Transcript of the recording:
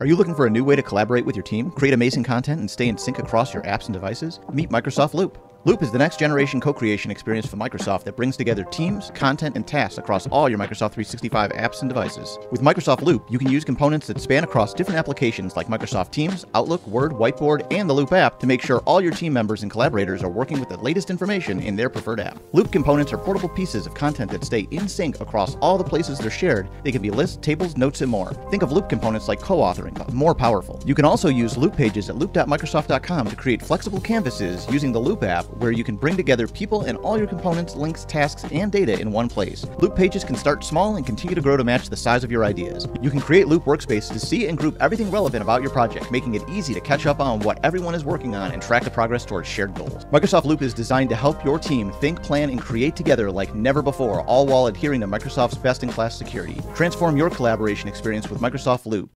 Are you looking for a new way to collaborate with your team, create amazing content, and stay in sync across your apps and devices? Meet Microsoft Loop. Loop is the next generation co creation experience from Microsoft that brings together teams, content, and tasks across all your Microsoft 365 apps and devices. With Microsoft Loop, you can use components that span across different applications like Microsoft Teams, Outlook, Word, Whiteboard, and the Loop app to make sure all your team members and collaborators are working with the latest information in their preferred app. Loop components are portable pieces of content that stay in sync across all the places they're shared. They can be lists, tables, notes, and more. Think of Loop components like co authoring, but more powerful. You can also use Loop pages at loop.microsoft.com to create flexible canvases using the Loop app where you can bring together people and all your components, links, tasks, and data in one place. Loop pages can start small and continue to grow to match the size of your ideas. You can create Loop workspaces to see and group everything relevant about your project, making it easy to catch up on what everyone is working on and track the progress towards shared goals. Microsoft Loop is designed to help your team think, plan, and create together like never before, all while adhering to Microsoft's best in class security. Transform your collaboration experience with Microsoft Loop.